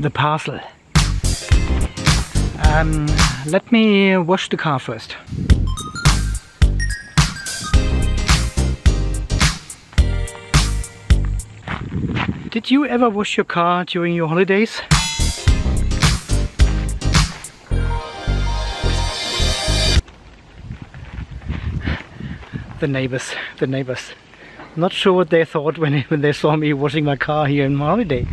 the parcel. Um, let me wash the car first. Did you ever wash your car during your holidays? The neighbors, the neighbors. Not sure what they thought when, when they saw me washing my car here in my holiday.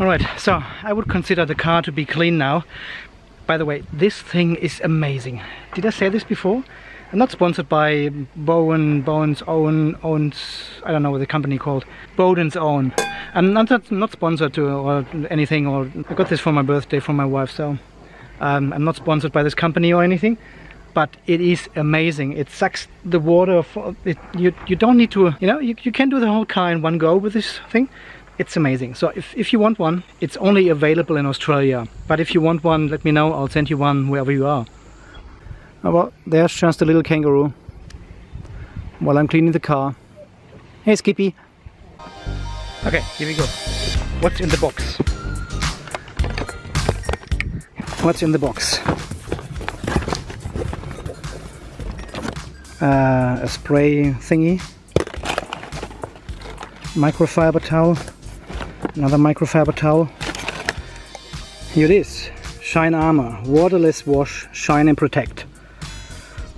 Alright, so I would consider the car to be clean now. By the way, this thing is amazing. Did I say this before? I'm not sponsored by Bowen, Bowen's Own, Owens, I don't know what the company called, Bowden's Own. I'm not, not sponsored to or anything, or I got this for my birthday from my wife, so um, I'm not sponsored by this company or anything. But it is amazing. It sucks the water. For, it, you you don't need to. You know you, you can do the whole car in one go with this thing it's amazing. So if, if you want one, it's only available in Australia. But if you want one, let me know. I'll send you one wherever you are. Oh, well, there's just a little kangaroo while I'm cleaning the car. Hey, Skippy. Okay, here we go. What's in the box? What's in the box? Uh, a spray thingy, microfiber towel, another microfiber towel. Here it is, Shine Armor, waterless wash, shine and protect.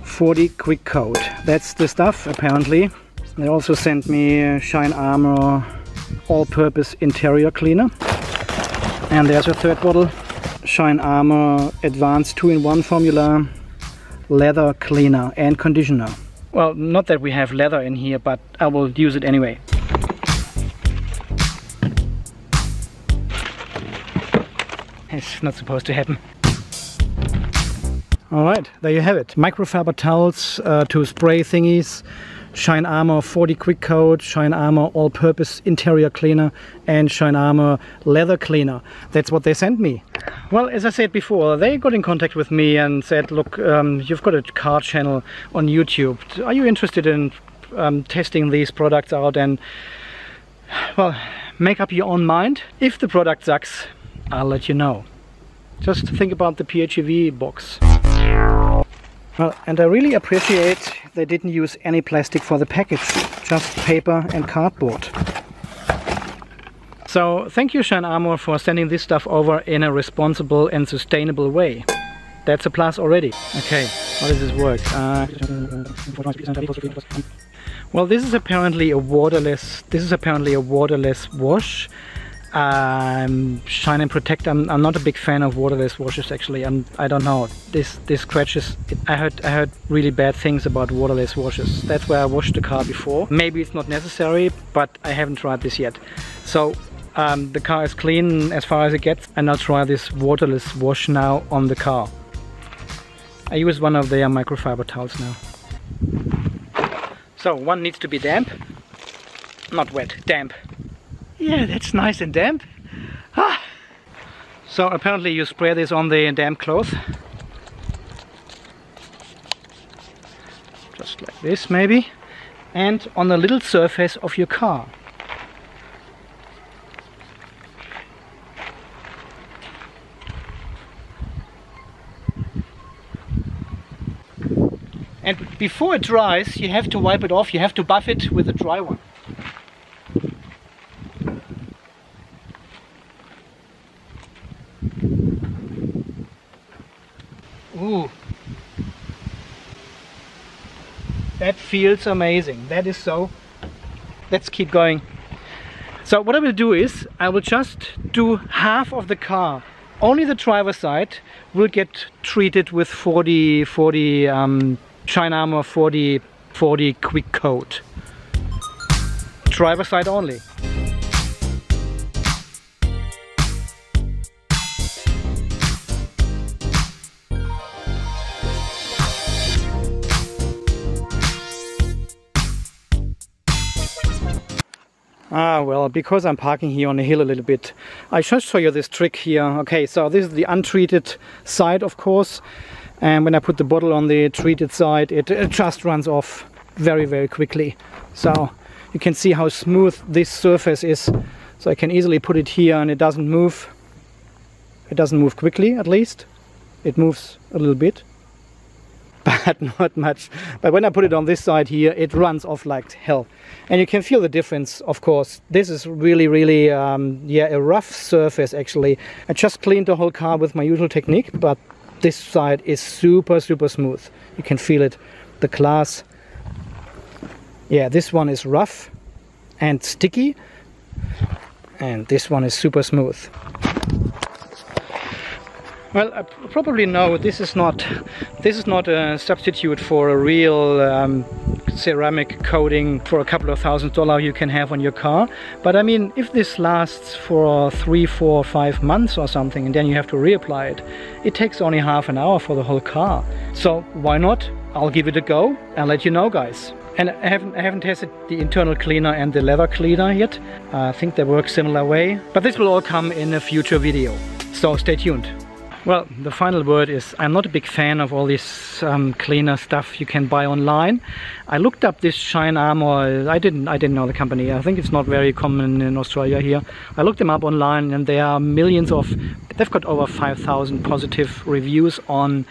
Fortify quick coat, that's the stuff apparently. They also sent me uh, Shine Armor all-purpose interior cleaner. And there's a third bottle, Shine Armor Advanced 2-in-1 formula leather cleaner and conditioner. Well, not that we have leather in here, but I will use it anyway. It's not supposed to happen. All right, there you have it. Microfiber towels, uh, two spray thingies, Shine Armor Fortify Quick Coat, Shine Armor All-Purpose Interior Cleaner, and Shine Armor Leather Cleaner. That's what they sent me. Well, as I said before, they got in contact with me and said, look, um, you've got a car channel on YouTube. Are you interested in um, testing these products out and, well, make up your own mind? If the product sucks, I'll let you know. Just think about the PHEV box. Well, and I really appreciate they didn't use any plastic for the package, just paper and cardboard. So thank you Shine Armor for sending this stuff over in a responsible and sustainable way. That's a plus already. Okay, how does this work? Uh, well, this is apparently a waterless. This is apparently a waterless wash um, shine and protect. I'm, I'm not a big fan of waterless washes actually. I'm, I don't know. This this scratches it, I heard I heard really bad things about waterless washes that's where I washed the car before. Maybe it's not necessary but I haven't tried this yet. So um, the car is clean as far as it gets and I'll try this waterless wash now on the car. I use one of their microfiber towels now. So one needs to be damp not wet damp yeah, that's nice and damp. Ah. So apparently you spray this on the damp cloth. Just like this maybe. And on the little surface of your car. And before it dries, you have to wipe it off, you have to buff it with a dry one. Ooh. That feels amazing. That is so. Let's keep going. So what I will do is, I will just do half of the car. Only the driver side will get treated with 40, 40 um, Shine Armor 40, Fortify quick coat. Driver side only. Ah, well, because I'm parking here on a hill a little bit, I should show you this trick here. Okay, so this is the untreated side, of course. and when I put the bottle on the treated side it, it just runs off very very quickly. So you can see how smooth this surface is. So I can easily put it here and it doesn't move. It doesn't move quickly at least. It moves a little bit but not much. But when I put it on this side here it runs off like hell. And you can feel the difference of course. This is really really um, yeah a rough surface actually. I just cleaned the whole car with my usual technique but this side is super super smooth. You can feel it. The glass yeah this one is rough and sticky and this one is super smooth well, I probably no. this is not this is not a substitute for a real um, ceramic coating for a couple of thousand dollars you can have on your car. But I mean, if this lasts for three, four, five months or something, and then you have to reapply it, it takes only half an hour for the whole car. So why not? I'll give it a go and let you know, guys. And I haven't, I haven't tested the internal cleaner and the leather cleaner yet. I think they work similar way, but this will all come in a future video. So stay tuned. Well, the final word is I'm not a big fan of all this um, cleaner stuff you can buy online. I looked up this Shine Armor. I didn't. I didn't know the company. I think it's not very common in Australia here. I looked them up online, and there are millions of. They've got over 5,000 positive reviews on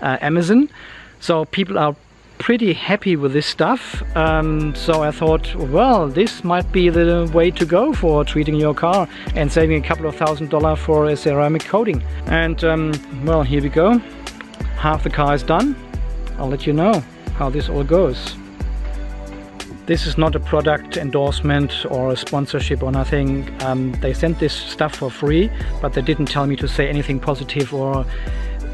uh, Amazon. So people are pretty happy with this stuff um, so I thought well this might be the way to go for treating your car and saving a couple of thousand dollars for a ceramic coating. And um, well here we go. Half the car is done. I'll let you know how this all goes. This is not a product endorsement or a sponsorship or nothing. Um, they sent this stuff for free but they didn't tell me to say anything positive or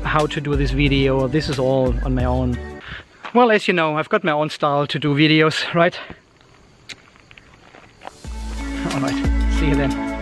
how to do this video. This is all on my own well, as you know, I've got my own style to do videos, right? Alright, see you then.